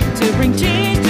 to bring change.